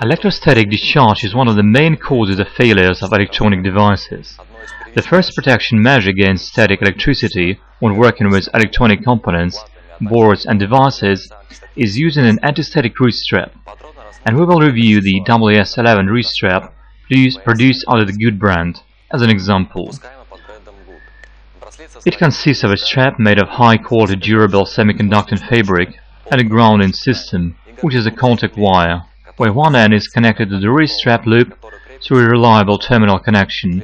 Electrostatic discharge is one of the main causes of failures of electronic devices. The first protection measure against static electricity when working with electronic components, boards and devices is using an anti-static wrist strap, and we will review the WS11 wrist strap produced under the Goot brand as an example. It consists of a strap made of high-quality durable semiconductor fabric and a grounding system, which is a contact wire, where one end is connected to the wrist strap loop through a reliable terminal connection,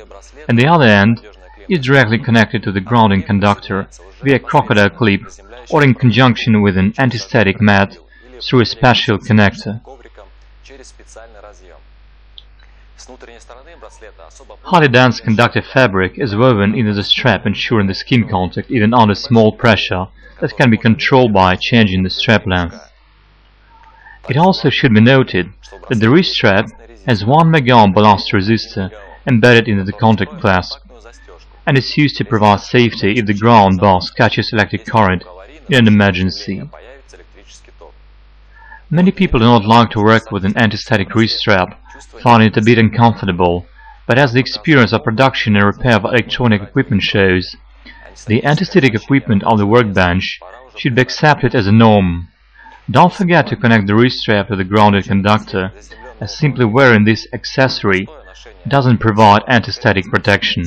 and the other end is directly connected to the grounding conductor via crocodile clip or in conjunction with an anti-static mat through a special connector. Highly dense conductive fabric is woven into the strap ensuring the skin contact even under small pressure that can be controlled by changing the strap length. It also should be noted that the wrist strap has 1 megohm ballast resistor embedded into the contact clasp and is used to provide safety if the ground bus catches electric current in an emergency. Many people do not like to work with an anti-static wrist strap, finding it a bit uncomfortable, but as the experience of production and repair of electronic equipment shows, the anti-static equipment on the workbench should be accepted as a norm. Don't forget to connect the wrist strap to the grounded conductor, as simply wearing this accessory doesn't provide anti-static protection.